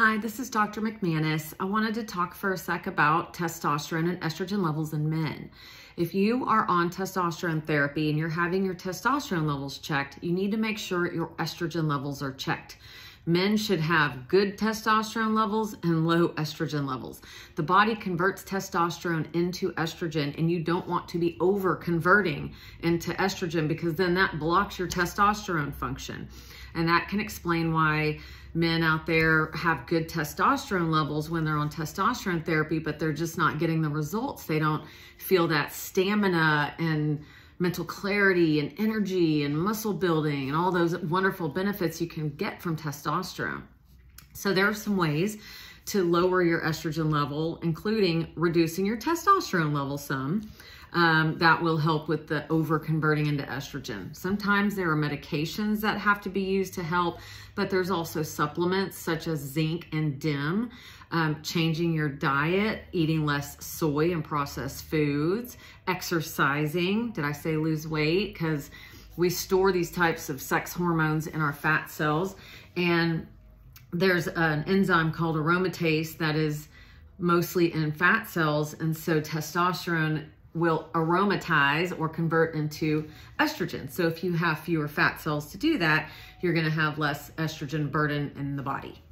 Hi, this is Dr. McManus. I wanted to talk for a sec about testosterone and estrogen levels in men. If you are on testosterone therapy and you're having your testosterone levels checked, you need to make sure your estrogen levels are checked. Men should have good testosterone levels and low estrogen levels. The body converts testosterone into estrogen, and you don't want to be over converting into estrogen because then that blocks your testosterone function. And that can explain why men out there have good testosterone levels when they're on testosterone therapy, but they're just not getting the results. They don't feel that stamina and mental clarity and energy and muscle building and all those wonderful benefits you can get from testosterone. So there are some ways to lower your estrogen level, including reducing your testosterone level some um, that will help with the over converting into estrogen. Sometimes there are medications that have to be used to help, but there's also supplements such as zinc and DIM, um, changing your diet, eating less soy and processed foods, exercising. Did I say lose weight? Because we store these types of sex hormones in our fat cells and there's an enzyme called aromatase that is mostly in fat cells and so testosterone will aromatize or convert into estrogen. So if you have fewer fat cells to do that, you're going to have less estrogen burden in the body.